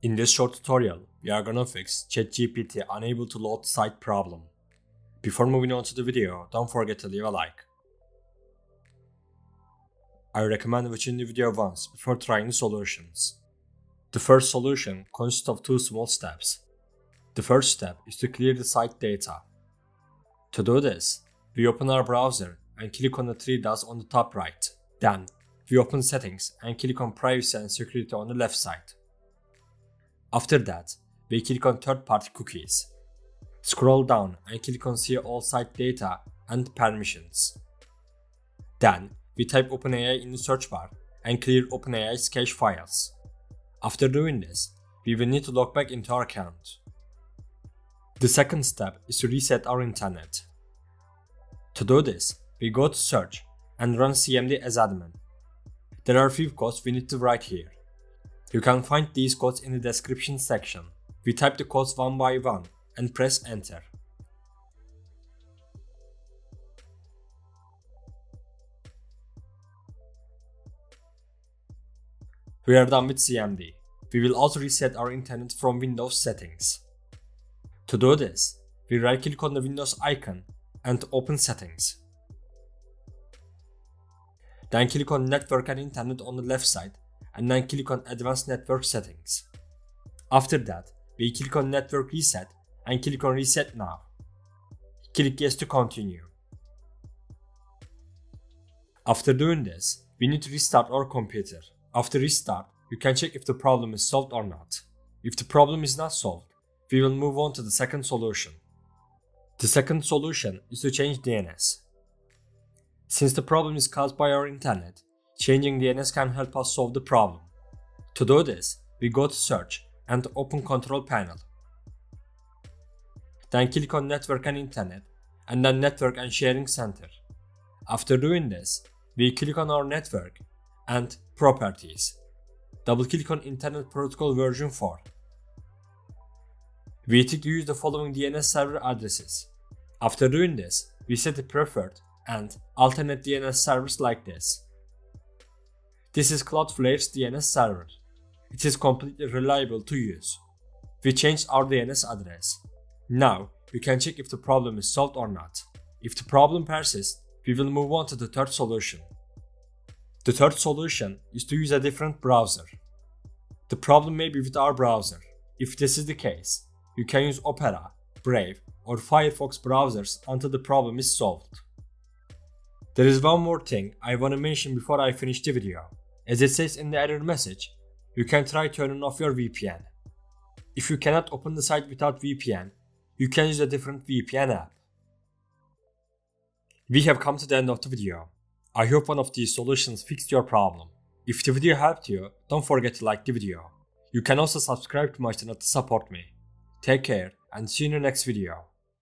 In this short tutorial, we are gonna fix ChatGPT unable to load site problem. Before moving on to the video, don't forget to leave a like. I recommend watching the video once before trying the solutions. The first solution consists of two small steps. The first step is to clear the site data. To do this, we open our browser and click on the three dots on the top right. Then, we open settings and click on privacy and security on the left side. After that, we click on third-party cookies. Scroll down and click on see all site data and permissions. Then, we type OpenAI in the search bar and clear OpenAI's cache files. After doing this, we will need to log back into our account. The second step is to reset our internet. To do this, we go to search and run cmd as admin. There are a few codes we need to write here. You can find these codes in the description section. We type the codes one by one and press enter. We are done with CMD. We will also reset our internet from Windows settings. To do this, we right click on the Windows icon and open settings. Then click on network and internet on the left side and then click on advanced network settings. After that, we click on network reset and click on reset now. Click yes to continue. After doing this, we need to restart our computer. After restart, you can check if the problem is solved or not. If the problem is not solved, we will move on to the second solution. The second solution is to change DNS. Since the problem is caused by our internet, changing DNS can help us solve the problem. To do this, we go to search and open control panel. Then click on network and internet and then network and sharing center. After doing this, we click on our network and properties. Double click on internet protocol version 4. We need to use the following DNS server addresses. After doing this, we set the preferred and alternate DNS servers like this. This is Cloudflare's DNS server. It is completely reliable to use. We changed our DNS address. Now, we can check if the problem is solved or not. If the problem persists, we will move on to the third solution. The third solution is to use a different browser. The problem may be with our browser. If this is the case, you can use Opera, Brave, or Firefox browsers until the problem is solved. There is one more thing I want to mention before I finish the video. As it says in the error message, you can try turning off your VPN. If you cannot open the site without VPN, you can use a different VPN app. We have come to the end of the video. I hope one of these solutions fixed your problem. If the video helped you, don't forget to like the video. You can also subscribe to my channel to support me. Take care and see you in the next video.